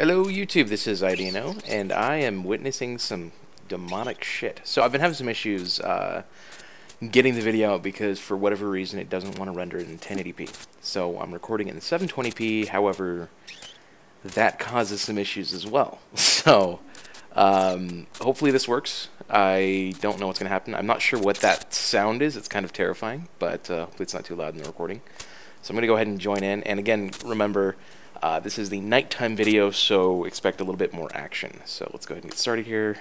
Hello YouTube, this is iDeNoh, and I am witnessing some demonic shit. So I've been having some issues uh, getting the video out because for whatever reason it doesn't want to render it in 1080p. So I'm recording it in 720p, however that causes some issues as well. So um, hopefully this works. I don't know what's going to happen. I'm not sure what that sound is. It's kind of terrifying, but uh, hopefully it's not too loud in the recording. So I'm going to go ahead and join in. And again, remember, uh, this is the nighttime video, so expect a little bit more action. So let's go ahead and get started here.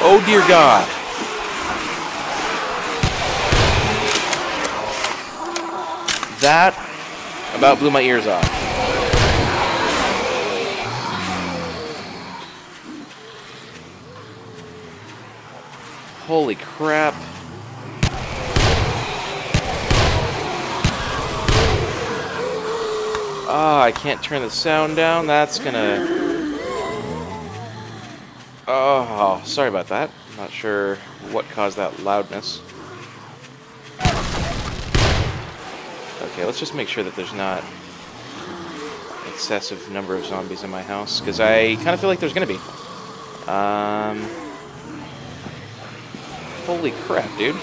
Oh dear God! That about blew my ears off. Holy crap. Ah, oh, I can't turn the sound down. That's gonna... Oh, sorry about that. Not sure what caused that loudness. Okay, let's just make sure that there's not excessive number of zombies in my house, because I kind of feel like there's going to be. Um, holy crap, dude.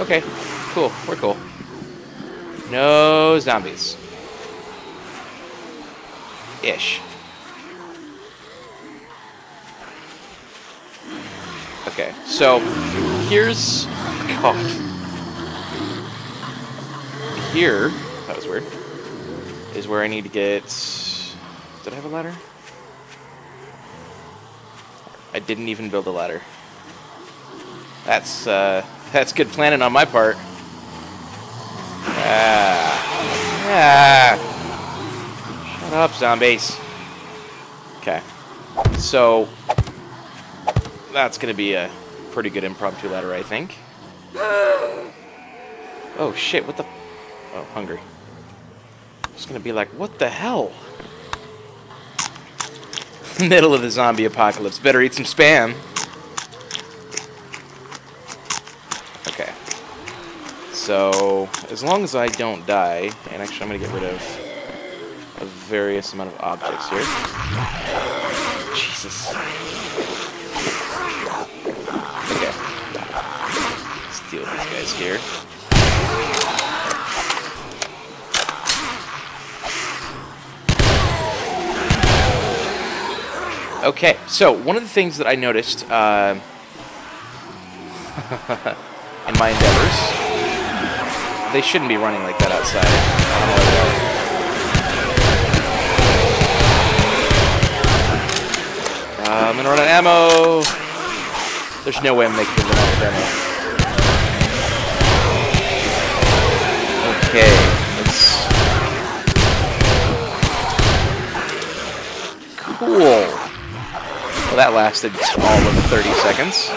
Okay, cool, we're cool. No zombies. Ish. Okay, so here's God. Here, that was weird, is where I need to get. Did I have a ladder? I didn't even build a ladder. That's uh, that's good planning on my part. Ah. Ah. Shut up, zombies. Okay. So, that's going to be a pretty good impromptu ladder, I think. Oh, shit, what the... Oh, hungry. It's going to be like, what the hell? Middle of the zombie apocalypse. Better eat some spam. So, as long as I don't die, and actually I'm going to get rid of a various amount of objects here. Jesus. Okay. Let's deal with these guys here. Okay, so one of the things that I noticed uh, in my endeavors they shouldn't be running like that outside. I'm gonna run out of ammo. There's no way I'm making run out of ammo. Okay, let's. Cool. Well, that lasted all of 30 seconds.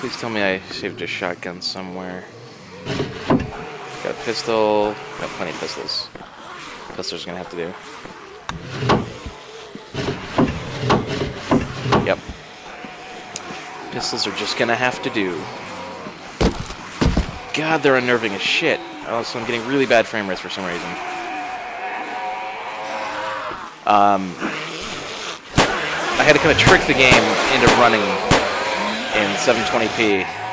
Please tell me I saved a shotgun somewhere. Got a pistol. Got plenty of pistols. Pistols gonna have to do. Yep. Pistols are just gonna have to do. God, they're unnerving as shit. Also, I'm getting really bad frame rates for some reason. Um, I had to kind of trick the game into running in 720p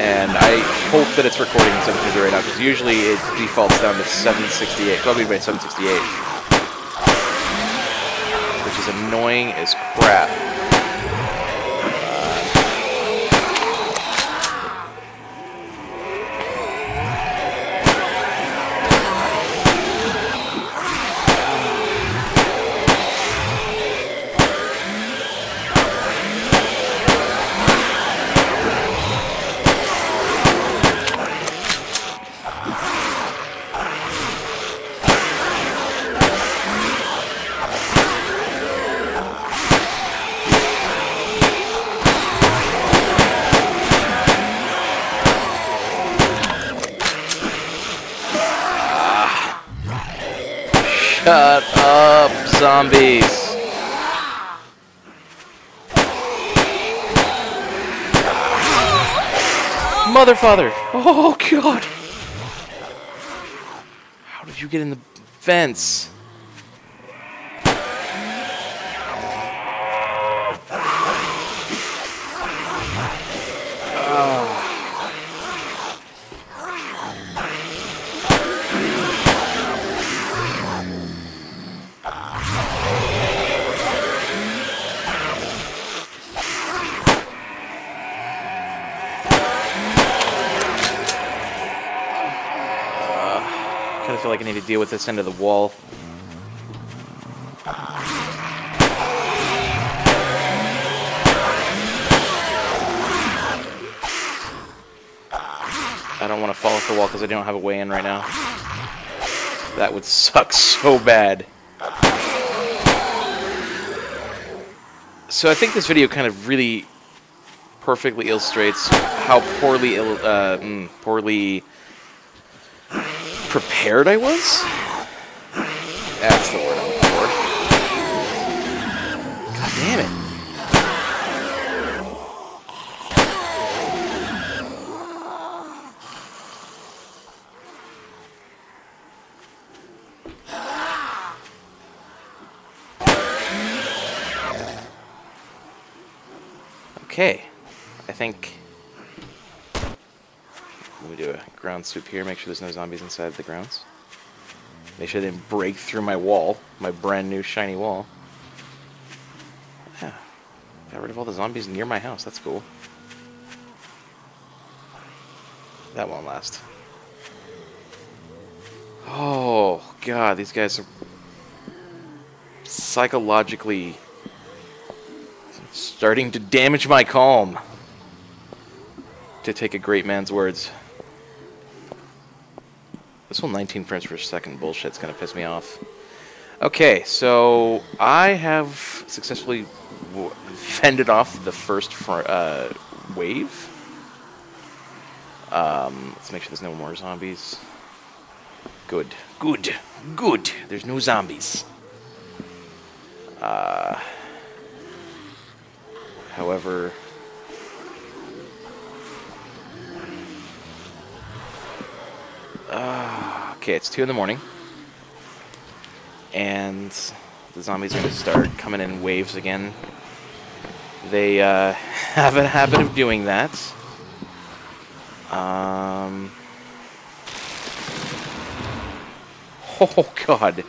and I hope that it's recording in 720 right now, because usually it defaults down to 768, probably by 768, which is annoying as crap. mother father. Oh, God. How did you get in the fence? Kind of feel like I need to deal with this end of the wall. I don't want to fall off the wall because I don't have a way in right now. That would suck so bad. So I think this video kind of really perfectly illustrates how poorly Ill uh, mm, poorly prepared I was? That's the word I'm for. God damn it. Okay, I think do a ground swoop here, make sure there's no zombies inside the grounds. Make sure they didn't break through my wall, my brand new shiny wall. Yeah, got rid of all the zombies near my house, that's cool. That won't last. Oh, God, these guys are psychologically starting to damage my calm. To take a great man's words. This whole 19 frames per second bullshit's gonna piss me off. Okay, so I have successfully fended off the first uh, wave. Um, let's make sure there's no more zombies. Good, good, good. There's no zombies. Uh, however, okay, it's 2 in the morning. And the zombies are going to start coming in waves again. They uh, have a habit of doing that. Um, oh, God.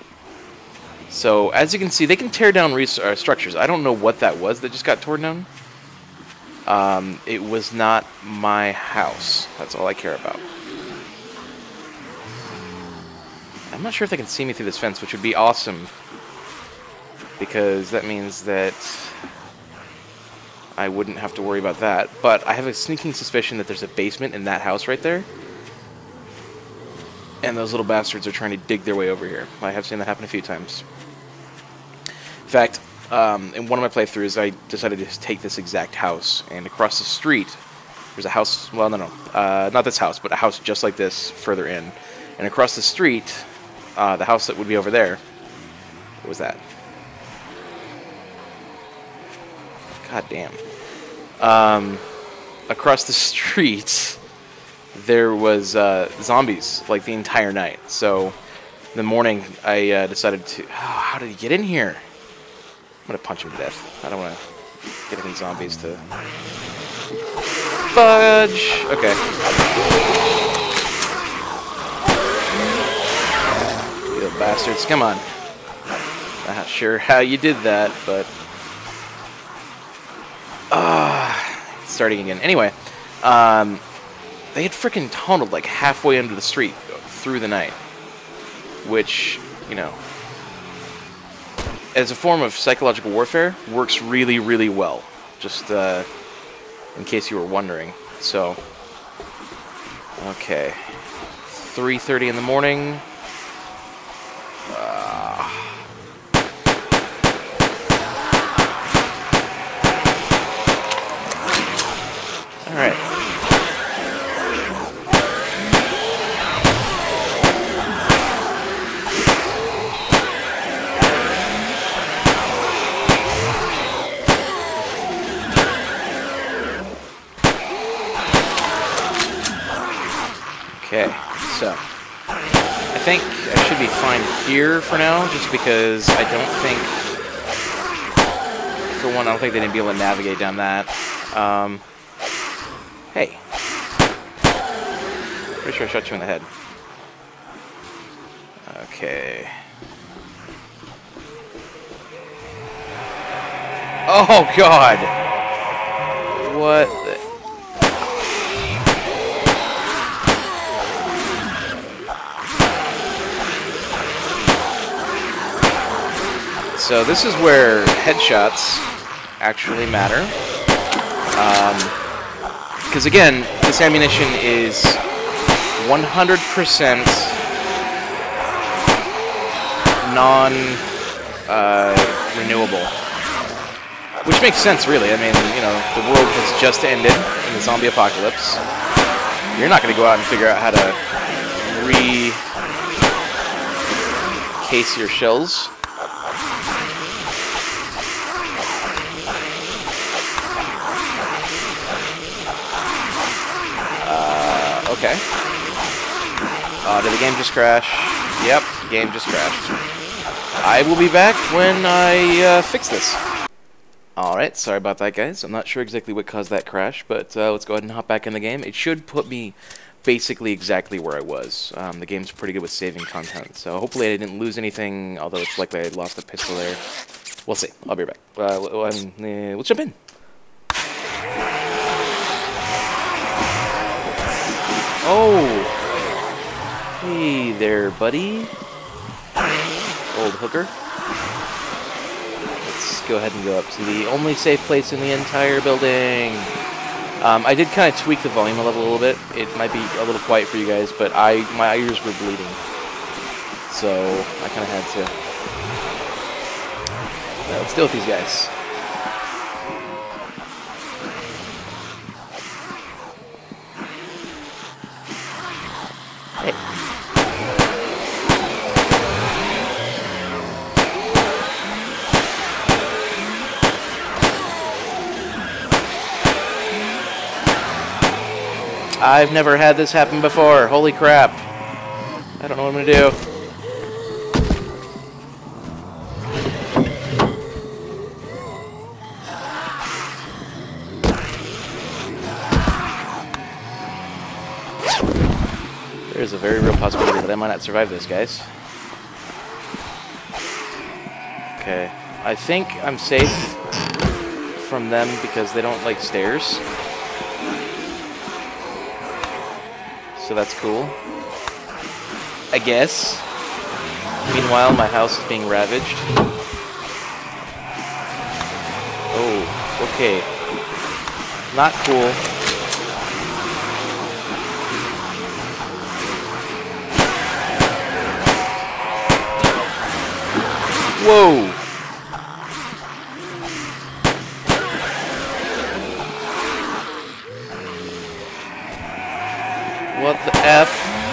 So, as you can see, they can tear down uh, structures. I don't know what that was that just got torn down. Um, it was not my house. That's all I care about. I'm not sure if they can see me through this fence, which would be awesome. Because that means that I wouldn't have to worry about that. But I have a sneaking suspicion that there's a basement in that house right there. And those little bastards are trying to dig their way over here. I have seen that happen a few times. In fact, um, in one of my playthroughs, I decided to take this exact house. And across the street, there's a house, well, no, no, uh, not this house, but a house just like this further in. And across the street, uh, the house that would be over there. What was that? God damn. Um, across the street, there was uh, zombies like the entire night. So, in the morning, I uh, decided to. Oh, how did he get in here? I'm gonna punch him to death. I don't want to get any zombies to. Fudge. Okay. Bastards. Come on. Not sure how you did that, but... Uh, starting again. Anyway, um, they had freaking tunneled like halfway under the street through the night. Which, you know, as a form of psychological warfare, works really, really well. Just uh, in case you were wondering. So, okay. 3.30 in the morning. Here for now, just because I don't think, for one, I don't think they'd be able to navigate down that. Um, hey. Pretty sure I shot you in the head. Okay. Oh, God! What So this is where headshots actually matter. Because um, again, this ammunition is 100% non-renewable. Uh, which makes sense, really. I mean, you know, the world has just ended in the zombie apocalypse. You're not going to go out and figure out how to re-case your shells. Okay. Uh, did the game just crash? Yep, game just crashed. I will be back when I uh, fix this. Alright, sorry about that, guys. I'm not sure exactly what caused that crash, but uh, let's go ahead and hop back in the game. It should put me basically exactly where I was. Um, the game's pretty good with saving content, so hopefully I didn't lose anything, although it's likely I lost a pistol there. We'll see. I'll be back. Uh, let's jump in. Oh! Hey there, buddy. Old hooker. Let's go ahead and go up to the only safe place in the entire building. Um, I did kind of tweak the volume level a little bit. It might be a little quiet for you guys, but I my ears were bleeding. So I kind of had to... let's deal with these guys. I've never had this happen before. Holy crap. I don't know what I'm going to do. There's a very real possibility that I might not survive this, guys. Okay. I think I'm safe from them because they don't like stairs. so that's cool. I guess. Meanwhile, my house is being ravaged. Oh, okay. Not cool. Whoa! What the F?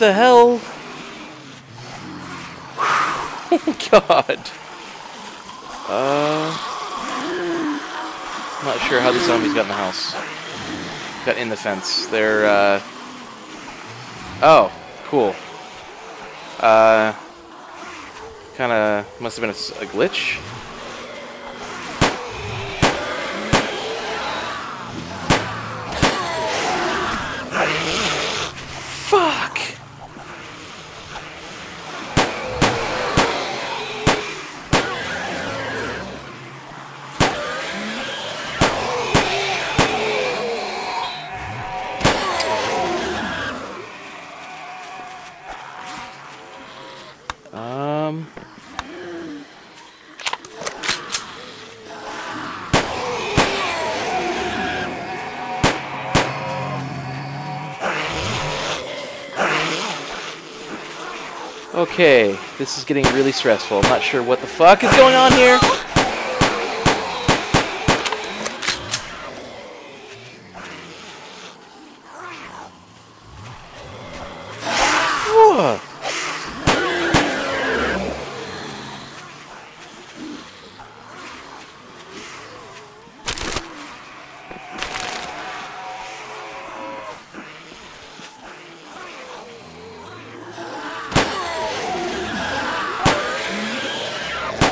The hell? God. Uh, I'm not sure how the zombies got in the house. Got in the fence. They're, uh... Oh, cool. Uh, kind of must have been a, a glitch. Um. Okay, this is getting really stressful. I'm not sure what the fuck is going on here.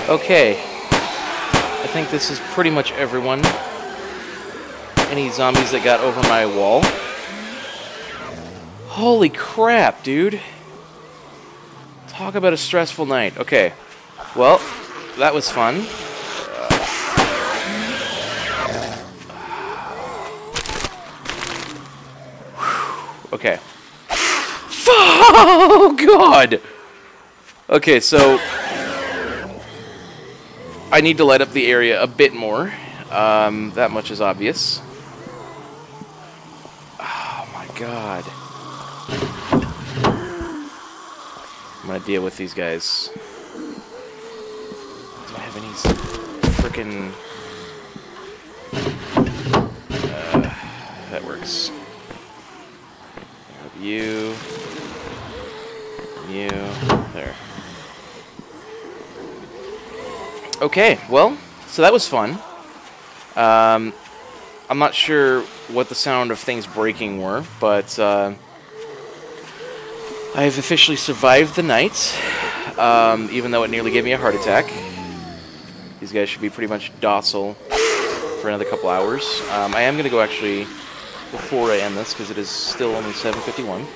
Okay. I think this is pretty much everyone. Any zombies that got over my wall. Holy crap, dude. Talk about a stressful night. Okay. Well, that was fun. okay. Oh, God! Okay, so I need to light up the area a bit more. Um, that much is obvious. Oh my god. I'm gonna deal with these guys. Do I have any freaking... Uh, that works. You. You. There. Okay, well, so that was fun. Um, I'm not sure what the sound of things breaking were, but uh, I have officially survived the night, um, even though it nearly gave me a heart attack. These guys should be pretty much docile for another couple hours. Um, I am going to go actually, before I end this, because it is still only 7.51,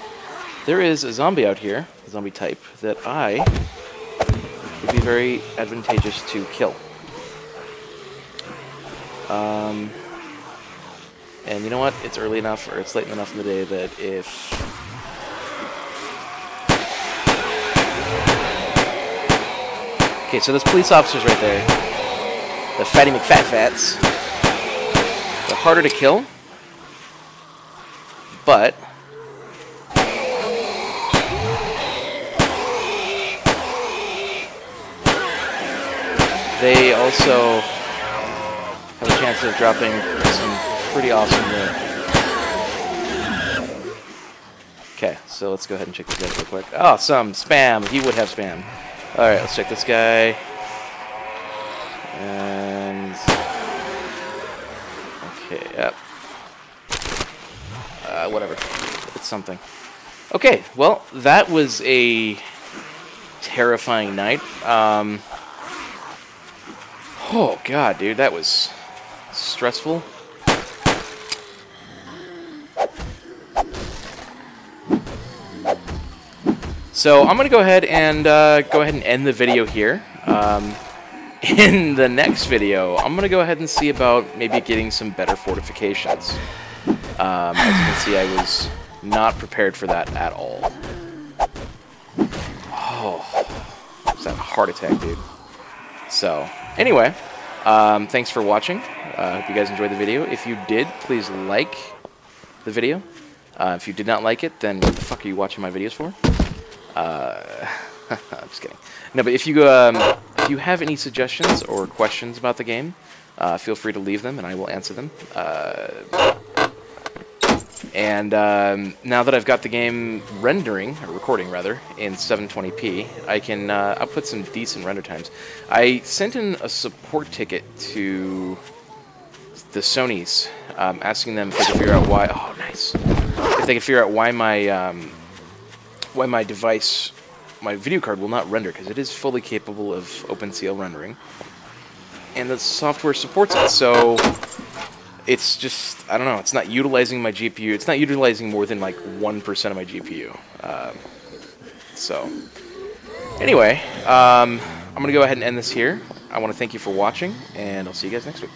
there is a zombie out here, a zombie type, that I would be very advantageous to kill. Um, and you know what? It's early enough, or it's late enough in the day that if... Okay, so those police officers right there, the Fatty McFatfats, they're harder to kill, but they also have a chance of dropping some pretty awesome loot. Okay, so let's go ahead and check these guys real quick. Oh, some spam. He would have spam. Alright, let's check this guy. And... Okay, yep. Uh, whatever. It's something. Okay, well, that was a terrifying night. Um, Oh, God, dude, that was stressful. So I'm going to go ahead and uh, go ahead and end the video here. Um, in the next video, I'm going to go ahead and see about maybe getting some better fortifications. Um, as you can see, I was not prepared for that at all. Oh, it's that heart attack, dude. So, Anyway, um, thanks for watching. I uh, hope you guys enjoyed the video. If you did, please like the video. Uh, if you did not like it, then what the fuck are you watching my videos for? Uh, I'm just kidding. No, but if you um, if you have any suggestions or questions about the game, uh, feel free to leave them and I will answer them. And um, now that I've got the game rendering, or recording rather, in 720p, I can uh, output some decent render times. I sent in a support ticket to the Sony's, um, asking them if they could figure out why. Oh, nice. If they could figure out why my um, why my device, my video card will not render because it is fully capable of OpenCL rendering, and the software supports it. So it's just I don't know. It's not utilizing my GPU. It's not utilizing more than like one percent of my GPU. Um, so anyway, um, I'm gonna go ahead and end this here. I want to thank you for watching, and I'll see you guys next week.